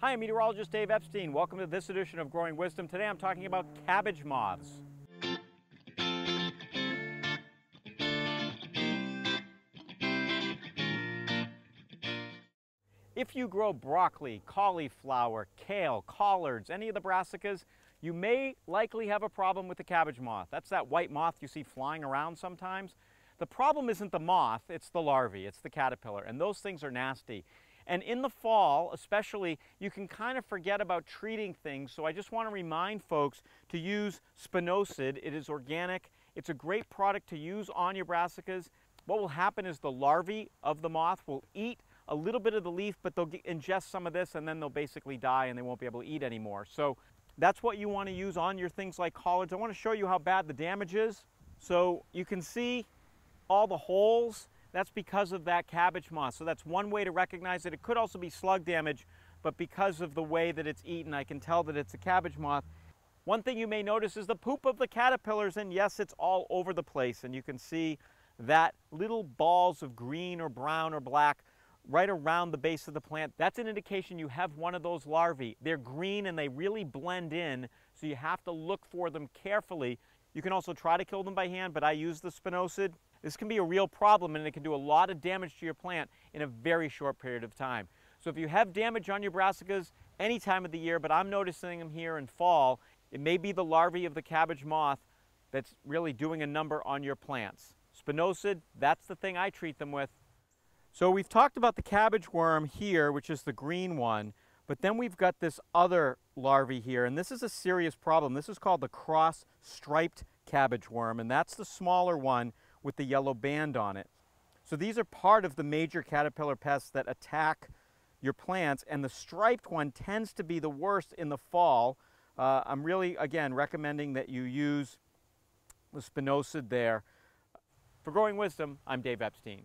Hi, I'm meteorologist Dave Epstein. Welcome to this edition of Growing Wisdom. Today I'm talking about cabbage moths. If you grow broccoli, cauliflower, kale, collards, any of the brassicas, you may likely have a problem with the cabbage moth. That's that white moth you see flying around sometimes. The problem isn't the moth, it's the larvae, it's the caterpillar, and those things are nasty. And in the fall, especially, you can kind of forget about treating things. So I just want to remind folks to use spinosad. It is organic. It's a great product to use on your brassicas. What will happen is the larvae of the moth will eat a little bit of the leaf, but they'll ingest some of this and then they'll basically die and they won't be able to eat anymore. So that's what you want to use on your things like collards. I want to show you how bad the damage is. So you can see all the holes that's because of that cabbage moth. So that's one way to recognize it. It could also be slug damage, but because of the way that it's eaten, I can tell that it's a cabbage moth. One thing you may notice is the poop of the caterpillars, and yes, it's all over the place, and you can see that little balls of green or brown or black right around the base of the plant. That's an indication you have one of those larvae. They're green and they really blend in, so you have to look for them carefully. You can also try to kill them by hand, but I use the spinosad. This can be a real problem and it can do a lot of damage to your plant in a very short period of time. So if you have damage on your brassicas any time of the year, but I'm noticing them here in fall, it may be the larvae of the cabbage moth that's really doing a number on your plants. Spinosad, that's the thing I treat them with. So we've talked about the cabbage worm here, which is the green one, but then we've got this other larvae here, and this is a serious problem. This is called the cross-striped cabbage worm, and that's the smaller one with the yellow band on it. So these are part of the major caterpillar pests that attack your plants, and the striped one tends to be the worst in the fall. Uh, I'm really, again, recommending that you use the spinosad there. For Growing Wisdom, I'm Dave Epstein.